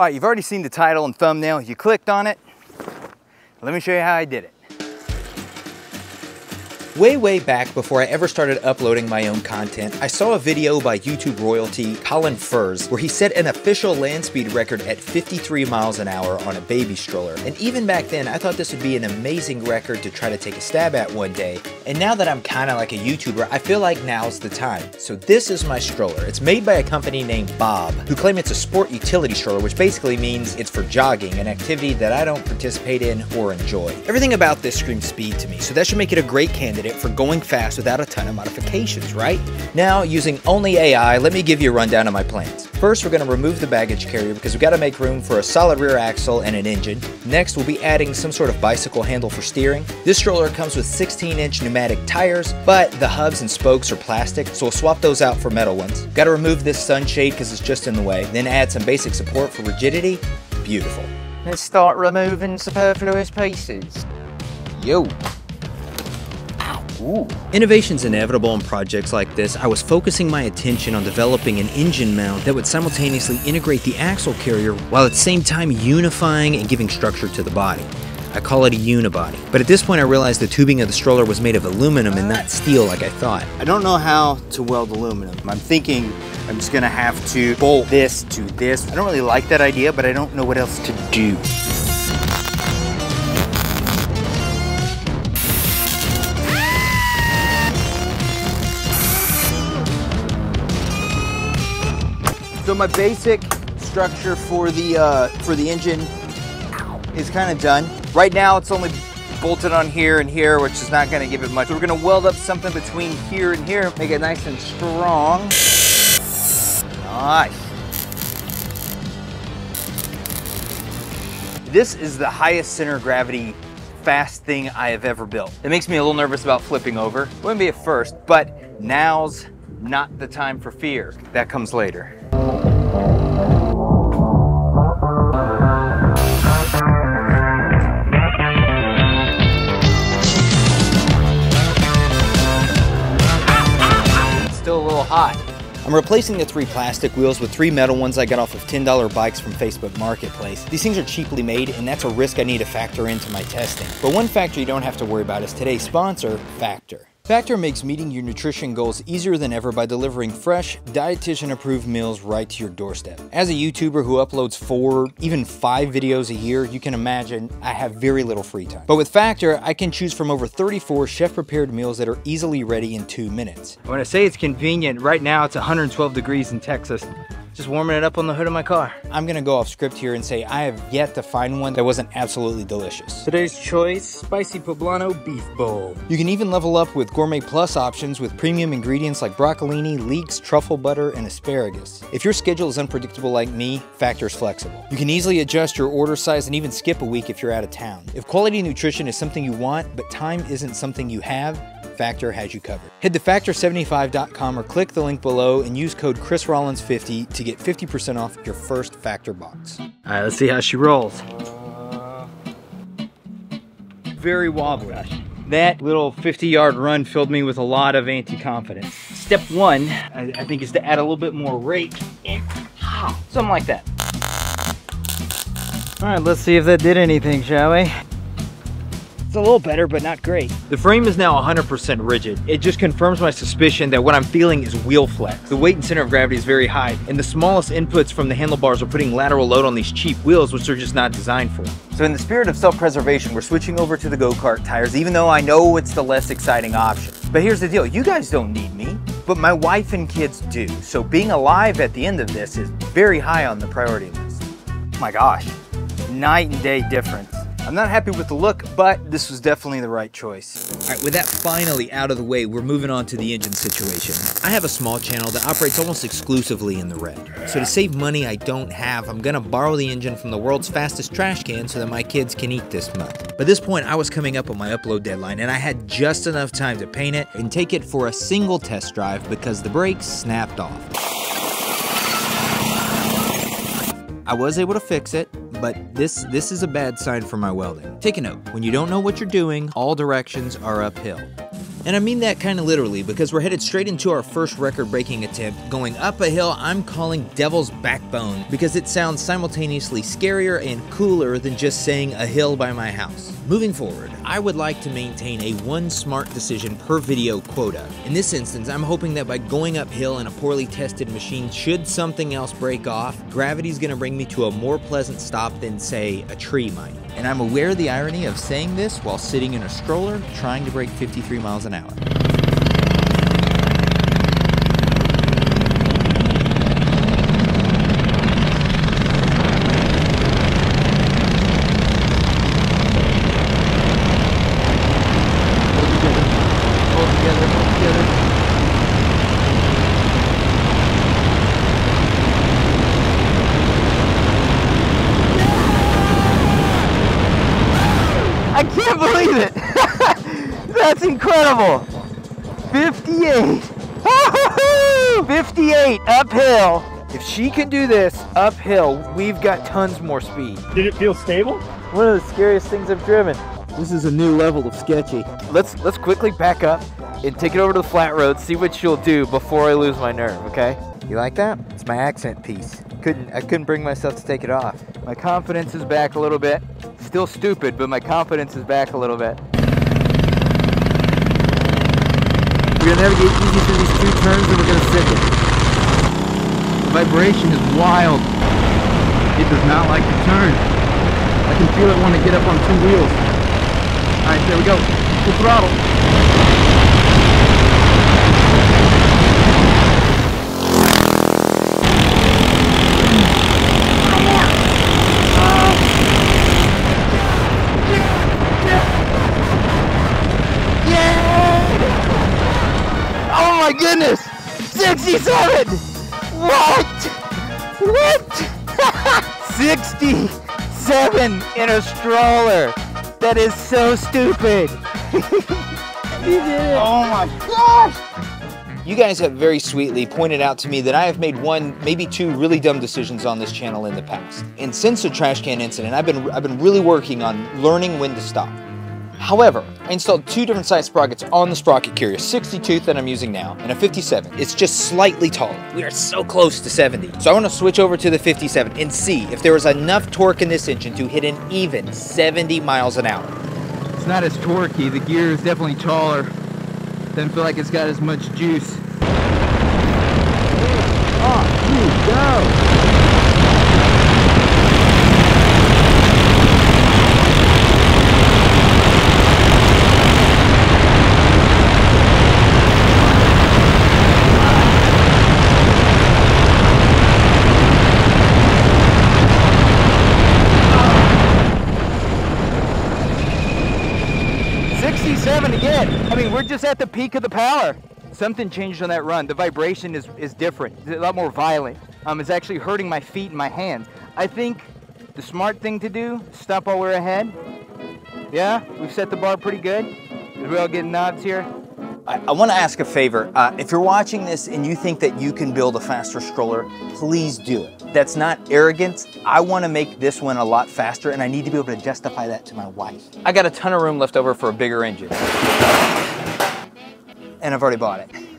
All right, you've already seen the title and thumbnail. You clicked on it. Let me show you how I did it. Way, way back before I ever started uploading my own content, I saw a video by YouTube royalty Colin Furze where he set an official land speed record at 53 miles an hour on a baby stroller. And even back then, I thought this would be an amazing record to try to take a stab at one day. And now that I'm kind of like a YouTuber, I feel like now's the time. So this is my stroller. It's made by a company named Bob, who claim it's a sport utility stroller, which basically means it's for jogging, an activity that I don't participate in or enjoy. Everything about this screams speed to me, so that should make it a great candidate for going fast without a ton of modifications, right? Now, using only AI, let me give you a rundown of my plans. First, we're going to remove the baggage carrier because we've got to make room for a solid rear axle and an engine. Next, we'll be adding some sort of bicycle handle for steering. This stroller comes with 16-inch pneumatic tires, but the hubs and spokes are plastic, so we'll swap those out for metal ones. Got to remove this sunshade because it's just in the way, then add some basic support for rigidity. Beautiful. Let's start removing superfluous pieces. Yo! Innovation's inevitable in projects like this. I was focusing my attention on developing an engine mount that would simultaneously integrate the axle carrier while at the same time unifying and giving structure to the body. I call it a unibody. But at this point I realized the tubing of the stroller was made of aluminum and not steel like I thought. I don't know how to weld aluminum. I'm thinking I'm just gonna have to bolt this to this. I don't really like that idea, but I don't know what else to do. So my basic structure for the uh, for the engine is kind of done. Right now it's only bolted on here and here, which is not going to give it much. We're going to weld up something between here and here, make it nice and strong. Nice. This is the highest center of gravity fast thing I have ever built. It makes me a little nervous about flipping over. Wouldn't be at first, but now's not the time for fear. That comes later. I'm replacing the three plastic wheels with three metal ones I got off of $10 bikes from Facebook Marketplace. These things are cheaply made and that's a risk I need to factor into my testing. But one factor you don't have to worry about is today's sponsor, Factor. Factor makes meeting your nutrition goals easier than ever by delivering fresh, dietitian approved meals right to your doorstep. As a YouTuber who uploads four, even five videos a year, you can imagine I have very little free time. But with Factor, I can choose from over 34 chef prepared meals that are easily ready in two minutes. When I say it's convenient, right now it's 112 degrees in Texas just warming it up on the hood of my car. I'm gonna go off script here and say I have yet to find one that wasn't absolutely delicious. Today's choice, spicy poblano beef bowl. You can even level up with gourmet plus options with premium ingredients like broccolini, leeks, truffle butter, and asparagus. If your schedule is unpredictable like me, Factor's flexible. You can easily adjust your order size and even skip a week if you're out of town. If quality nutrition is something you want, but time isn't something you have, Factor has you covered. Head to factor75.com or click the link below and use code ChrisRollins50 to get 50% off your first Factor box. All right, let's see how she rolls. Very wobbly. That little 50 yard run filled me with a lot of anti-confidence. Step one, I, I, think is to add a little bit more rake. Something like that. All right, let's see if that did anything, shall we? It's a little better, but not great. The frame is now 100% rigid. It just confirms my suspicion that what I'm feeling is wheel flex. The weight and center of gravity is very high, and the smallest inputs from the handlebars are putting lateral load on these cheap wheels, which they're just not designed for. So in the spirit of self-preservation, we're switching over to the go-kart tires, even though I know it's the less exciting option. But here's the deal, you guys don't need me, but my wife and kids do. So being alive at the end of this is very high on the priority list. Oh my gosh, night and day difference. I'm not happy with the look, but this was definitely the right choice. All right, with that finally out of the way, we're moving on to the engine situation. I have a small channel that operates almost exclusively in the red. So to save money I don't have, I'm gonna borrow the engine from the world's fastest trash can so that my kids can eat this month. By this point, I was coming up on my upload deadline and I had just enough time to paint it and take it for a single test drive because the brakes snapped off. I was able to fix it, but this this is a bad sign for my welding. Take a note, when you don't know what you're doing, all directions are uphill. And I mean that kind of literally because we're headed straight into our first record breaking attempt. Going up a hill I'm calling Devil's Backbone because it sounds simultaneously scarier and cooler than just saying a hill by my house. Moving forward, I would like to maintain a one smart decision per video quota. In this instance, I'm hoping that by going uphill in a poorly tested machine, should something else break off, gravity's gonna bring me to a more pleasant stop than, say, a tree might. And I'm aware of the irony of saying this while sitting in a stroller trying to break 53 miles an hour. I can't believe it! That's incredible! 58! 58 uphill! If she can do this uphill, we've got tons more speed. Did it feel stable? One of the scariest things I've driven. This is a new level of sketchy. Let's let's quickly back up and take it over to the flat road, see what she'll do before I lose my nerve, okay? You like that? It's my accent piece. Couldn't I couldn't bring myself to take it off. My confidence is back a little bit. Still stupid, but my confidence is back a little bit. We're gonna navigate easy through these two turns and we're gonna sink it. The vibration is wild. It does not like to turn. I can feel it want to get up on two wheels. All right, there we go. Full throttle. Oh my goodness! 67! What? What? 67 in a stroller! That is so stupid! you did it! Oh my gosh! You guys have very sweetly pointed out to me that I have made one, maybe two really dumb decisions on this channel in the past. And since the trash can incident, I've been I've been really working on learning when to stop. However, I installed two different size sprockets on the sprocket carrier, 60 tooth that I'm using now, and a 57. It's just slightly taller. We are so close to 70. So I want to switch over to the 57 and see if there is enough torque in this engine to hit an even 70 miles an hour. It's not as torquey. The gear is definitely taller. Doesn't feel like it's got as much juice. Off you go! Sixty-seven again. I mean, we're just at the peak of the power. Something changed on that run. The vibration is, is different. It's a lot more violent. Um, it's actually hurting my feet and my hands. I think the smart thing to do, stop while we're ahead. Yeah, we've set the bar pretty good. Did we all getting nods here? I, I want to ask a favor. Uh, if you're watching this and you think that you can build a faster stroller, please do it. That's not arrogance. I want to make this one a lot faster, and I need to be able to justify that to my wife. I got a ton of room left over for a bigger engine. And I've already bought it.